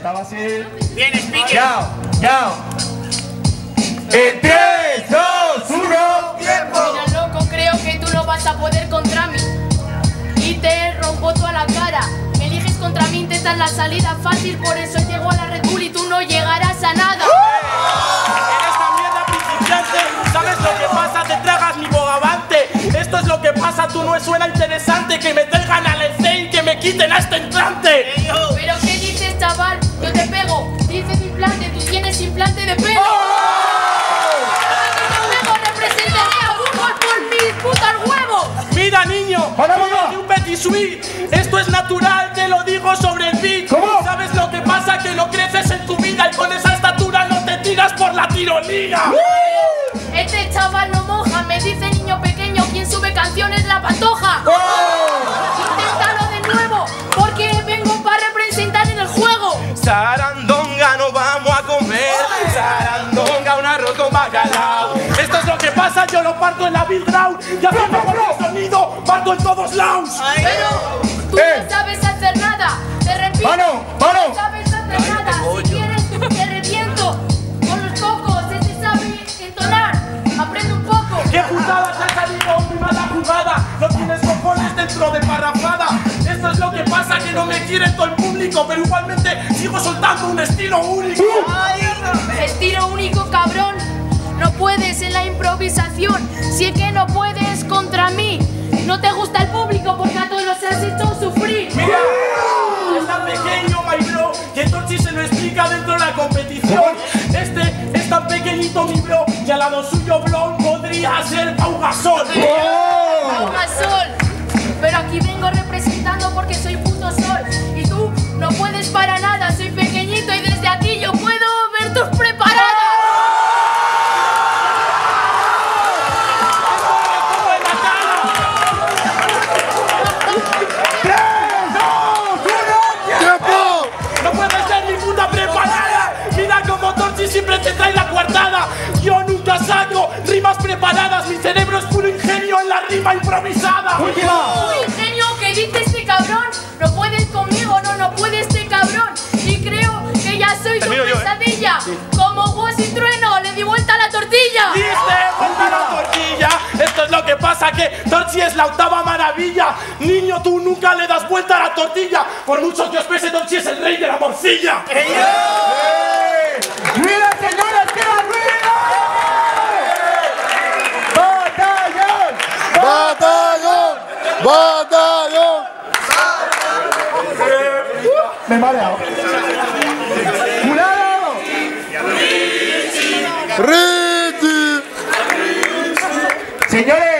Estaba así. Bien, speaker. Yao, yao. En 3, 2, 1, tiempo. Mira, loco, creo que tú no vas a poder contra mí. Y te rompo toda la cara. Me eliges contra mí, intentas la salida fácil. Por eso llego a la Red Bull y tú no llegarás a nada. Eres la mierda principiante. ¿Sabes lo que pasa? Te tragas mi bogavante. Esto es lo que pasa, tú no suena interesante. Que me traigan al Zen, que me quiten a este entrante. Pero ¿qué suite. Esto es natural, te lo digo sobre el beat. ¿Cómo? ¿Sabes lo que pasa? Que no creces en tu vida y con esa estatura no te tiras por la tironía. Este chaval no moja, me dice niño pequeño, quien sube canciones la pantoja. Inténtalo de nuevo, porque vengo para representar en el juego. Sarandonga, no vamos a comer. Sarandonga, un arroz con bacalao. Esto es lo que pasa, yo lo parto en la Big Round. Y haciendo con el sonido, todos lados. Pero tú Eh. no sabes hacer nada. Te repito, Mano, mano. no sabes hacer nada. Si quieres, te reviento con los cocos. Este sabe entonar. Aprende un poco. ¡Qué putada te ha salido mi mala jugada! No tienes cojones dentro de parrafada. Esto es lo que pasa, que no me quiere todo el público, pero igualmente sigo soltando un estilo único. Estilo único, cabrón. No puedes en la improvisación. Si es que no puedes contra mí. No te gusta el público porque a todos los has hecho sufrir. Mira, es tan pequeño, my bro, que entonces se lo explica dentro de la competición. Este es tan pequeñito, mi bro, y al lado suyo, bro, podría ser Pau Gasol. Pau Gasol. Pero aquí vengo representando porque soy puto sol. Y tú no puedes para nada. Yo nunca saco rimas preparadas. Mi cerebro es puro ingenio en la rima improvisada. Última. Ingenio, ¿qué dice este cabrón? No puedes conmigo, no, no puede este cabrón. Y creo que ya soy tu yo, ¿eh? pesadilla. Como Woz y Trueno, le di vuelta a la tortilla. ¡Diste vuelta a la tortilla! Esto es lo que pasa, que Torchi es la octava maravilla. Niño, tú nunca le das vuelta a la tortilla. Por mucho que os pese, Torchi es el rey de la morcilla. ¡Ruida, señores, que ¡Batallón! Me he mareado. ¡Jurado! ¡Riti! Señores,